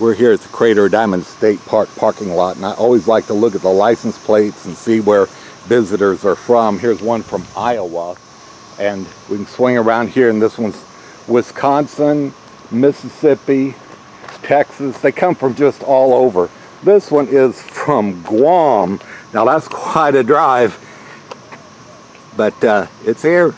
We're here at the Crater Diamond State Park parking lot, and I always like to look at the license plates and see where visitors are from. Here's one from Iowa, and we can swing around here, and this one's Wisconsin, Mississippi, Texas. They come from just all over. This one is from Guam. Now that's quite a drive, but uh, it's here.